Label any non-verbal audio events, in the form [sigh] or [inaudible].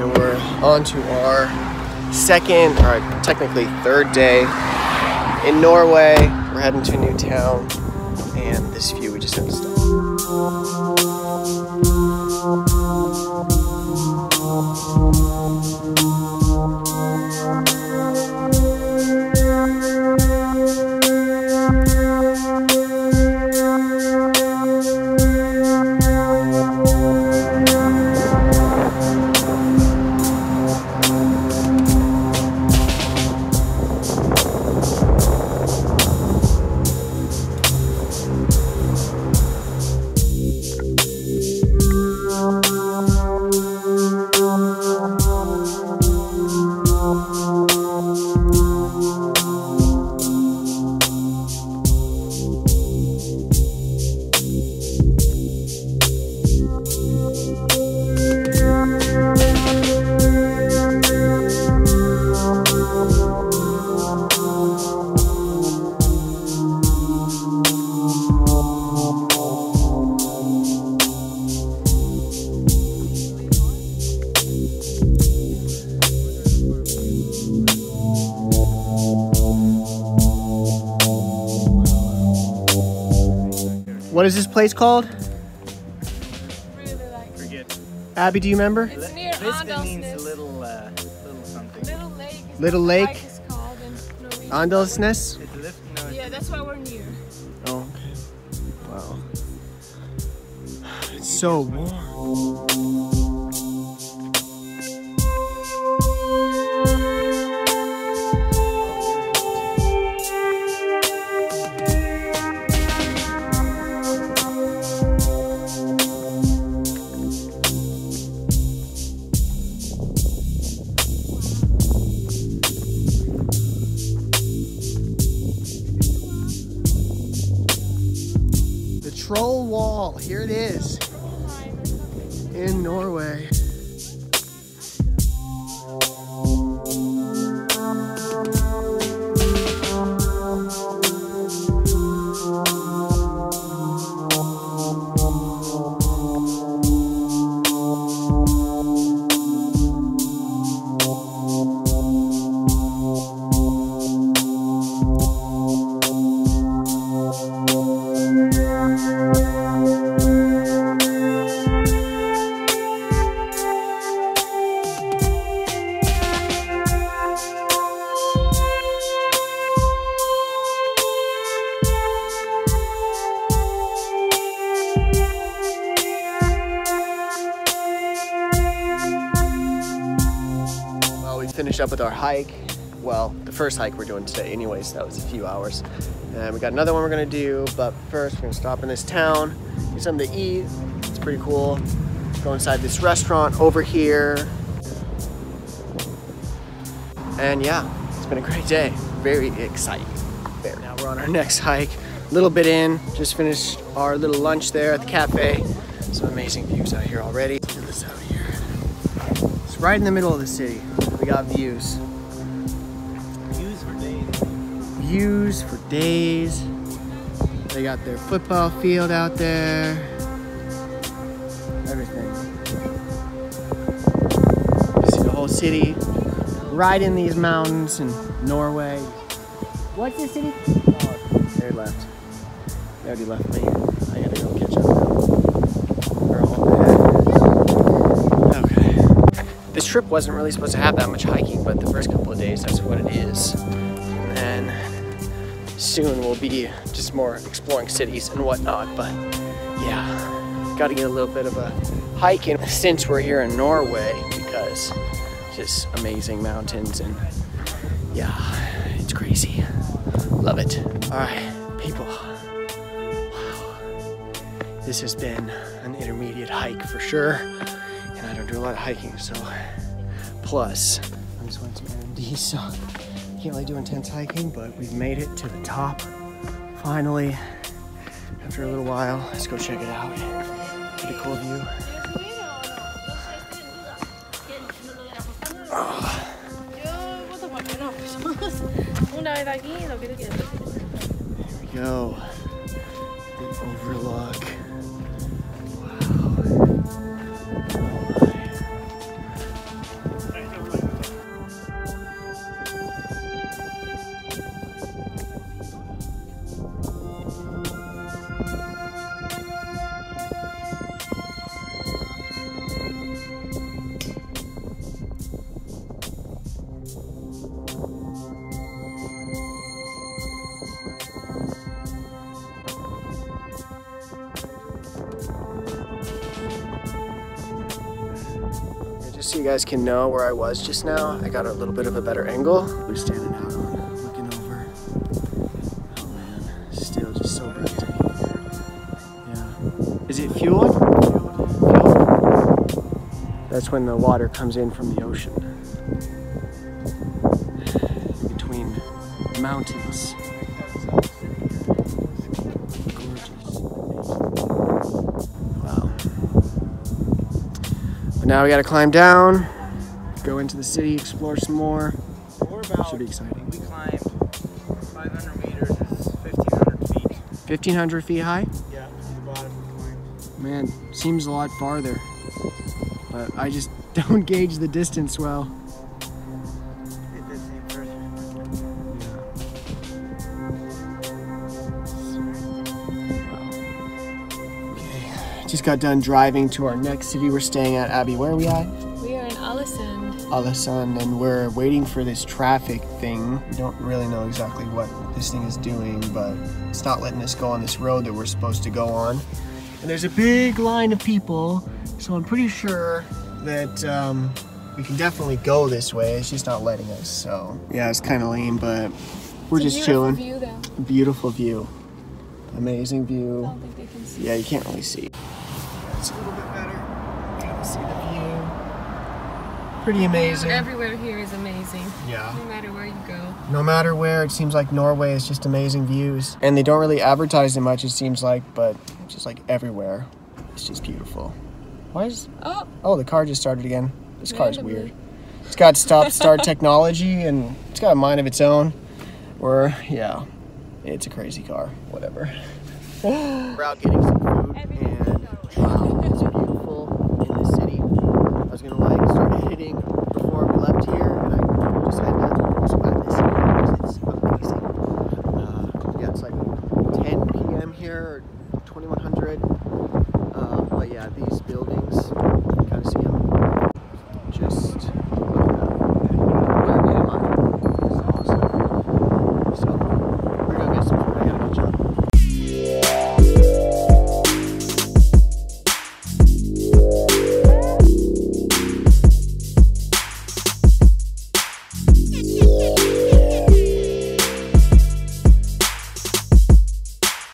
so we're on to our second, or technically third day in Norway. We're heading to a new town, and this view we just have to stop. What is this place called? Really like Forget. Abby, do you remember? It's near Lisbon means little, uh, little something. Little lake. is Little what lake? the is called in Norwegian. Andalsnes? It's lift, no, Yeah, that's why we're near. Oh, okay. Wow. It's so warm. In Norway. Finished up with our hike. Well, the first hike we're doing today, anyways, that was a few hours. And we got another one we're gonna do, but first we're gonna stop in this town, get something to eat. It's pretty cool. Go inside this restaurant over here. And yeah, it's been a great day. Very exciting. Very. Now we're on our next hike. A little bit in, just finished our little lunch there at the cafe. Some amazing views out here already. At this out here. It's right in the middle of the city. Got views. use for days. Views for days. They got their football field out there. Everything. You see the whole city right in these mountains in Norway. What's this city? Oh, they left. They already left me. I gotta go catch up now. We're all back. Okay. This trip wasn't really supposed to have that much hiking, but the first couple of days, that's what it is. And then soon we'll be just more exploring cities and whatnot, but yeah, gotta get a little bit of a hike in since we're here in Norway because just amazing mountains and yeah, it's crazy. Love it. All right, people. Wow. This has been an intermediate hike for sure. Don't a lot of hiking, so plus I'm just went to R&D, so can't really do intense hiking, but we've made it to the top. Finally, after a little while, let's go check it out. Pretty cool view. Una vez aquí, lo que tú quieras. Here we go. The overlook. Wow. So you guys can know where I was just now, I got a little bit of a better angle. We're standing out on, looking over. Oh man, still just so breathtaking. Yeah. Is it fjord? Fuel. That's when the water comes in from the ocean. Between mountains. Now we gotta climb down, go into the city, explore some more. Should be exciting. we climbed 500 meters, is 1,500 feet. 1500 feet high? Yeah, to the bottom we climbed. Man, seems a lot farther. But I just [laughs] don't gauge the distance well. Just got done driving to our next city we're staying at. Abby, where are we at? We are in Alesund. Alasan, and we're waiting for this traffic thing. We don't really know exactly what this thing is doing, but it's not letting us go on this road that we're supposed to go on. And there's a big line of people, so I'm pretty sure that um, we can definitely go this way. It's just not letting us. So yeah, it's kind of lame, but we're It's just chilling. View. Beautiful view, amazing I view. don't think they can see. Yeah, you can't really see. It's a little bit better. Kind of see the view. Pretty amazing. Everywhere here is amazing. Yeah. No matter where you go. No matter where, it seems like Norway is just amazing views. And they don't really advertise it much, it seems like, but just like everywhere, it's just beautiful. Why is. Oh, Oh, the car just started again. This car's Randomly. weird. It's got stop start [laughs] technology and it's got a mind of its own. Or, yeah, it's a crazy car. Whatever. [gasps] We're out getting some food and wow, it's beautiful in the city. I was gonna like start editing before we left here, and I just had to glad this because it's amazing. Uh, yeah, it's like 10 p.m. here, or 2100. Uh, but yeah, these buildings, you kind of see them